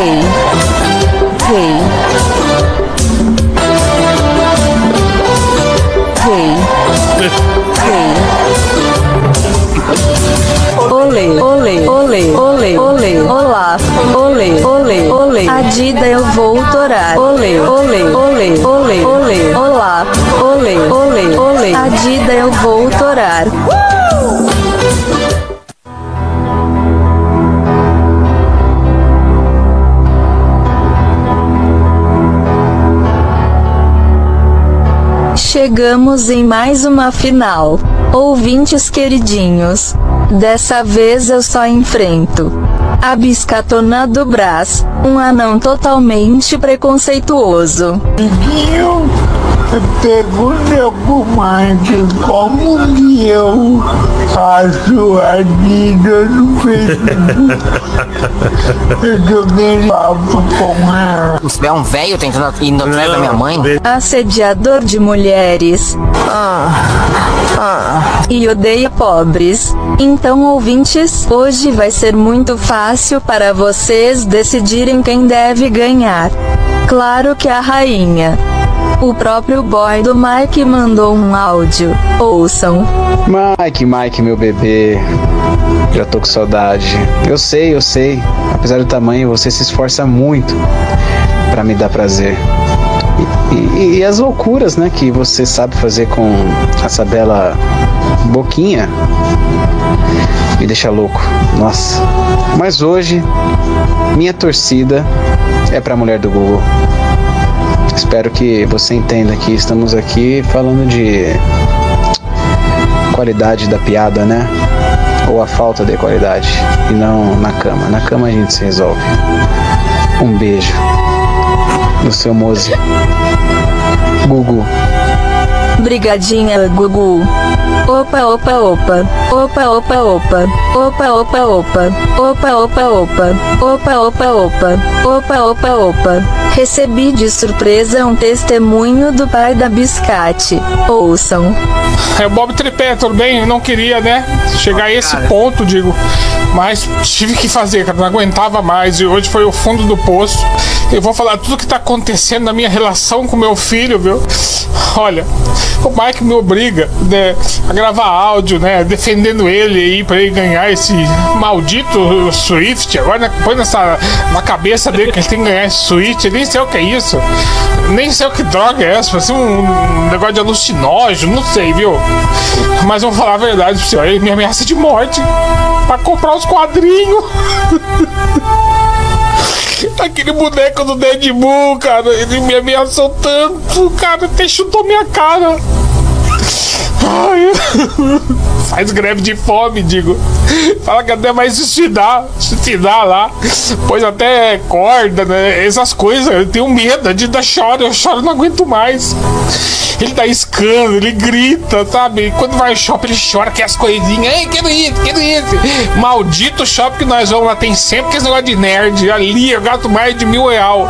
Rei. Rei. Rei. Rei. Olê, olê, olê, olê, olê, olá, olê, olê, olê. Adida eu vou torar. Olê, olê, olê, olê, olê, olá, olê, olê, olê. Adida eu vou torar. Chegamos em mais uma final. Ouvintes queridinhos, dessa vez eu só enfrento a biscatona do Brás, um anão totalmente preconceituoso. Amiguinho, pergunta comadre como que eu faço a vida no Facebook. eu tô querendo papo com ela. Você é um velho tentando ir no atrás da minha mãe? Assediador de mulheres. E odeia pobres. Então, ouvintes, hoje vai ser muito fácil para vocês decidirem quem deve ganhar. Claro que a rainha. O próprio boy do Mike mandou um áudio. Ouçam. Mike, Mike, meu bebê. Já tô com saudade. Eu sei, eu sei. Apesar do tamanho, você se esforça muito pra me dar prazer. E, e- e as loucuras, né, que você sabe fazer com essa bela boquinha me deixa louco. Nossa. Mas hoje, minha torcida é pra mulher do Google. Espero que você entenda que estamos aqui falando de qualidade da piada, né? Ou a falta de qualidade. E não na cama. Na cama a gente se resolve. Um beijo. No seu Mose. Gugu. Brigadinha Gugu. Opa, opa, opa. Opa, opa, opa. Opa, opa, opa. Opa, opa, opa. Opa, opa, opa. Opa, opa, opa. Recebi de surpresa um testemunho do pai da Biscate. Ouçam. É o Bob Tripé, tudo bem? Eu não queria, né? Chegar a esse ponto, digo. Mas tive que fazer, cara. Não aguentava mais. E hoje foi o fundo do poço. Eu vou falar tudo que tá acontecendo na minha relação com meu filho, viu? Olha, o Mike me obriga né, a gravar áudio, né? Defendendo ele aí pra ele ganhar esse maldito Swift. Agora né, põe nessa, na cabeça dele que ele tem que ganhar esse Swift. Eu nem sei o que é isso. Nem sei o que droga é essa. Parece um negócio de alucinógeno, não sei, viu? Mas vou falar a verdade pro senhor. Ele me ameaça de morte pra comprar os quadrinhos. Aquele boneco do Deadpool, cara, ele me ameaçou tanto, cara, até chutou minha cara. Faz greve de fome, digo. Fala que até vai suicidar, suicidar lá. Pois até corda, né? Essas coisas. Eu tenho medo de dar choro, eu choro, não aguento mais. Ele dá escândalo, ele grita, sabe? E quando vai ao shopping, ele chora que as coisinhas. Ei, quero ir, quero ir. Maldito shopping que nós vamos lá, tem sempre esse negócio de nerd. Ali eu gasto mais de mil real.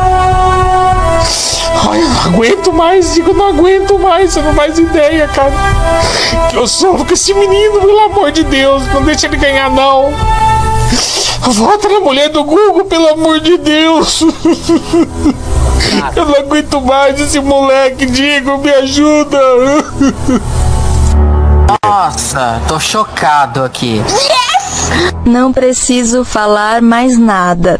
Ai, eu não aguento mais, digo, não aguento mais, você não faz ideia, cara. Que eu sofro com esse menino, pelo amor de Deus, não deixa ele ganhar, não. Volta na mulher do Google, pelo amor de Deus. Eu não aguento mais esse moleque, digo, me ajuda. Nossa, tô chocado aqui. Não preciso falar mais nada.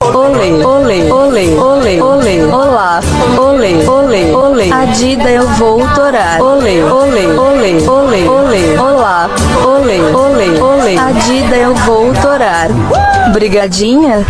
Olê, olê, olê, olê, olê, olá, olê, olê, olê. Adida eu vou torar. Olê, olê, olê, olê, olê, olá, olê, olê, olê. Adida eu vou torar. Brigadinha?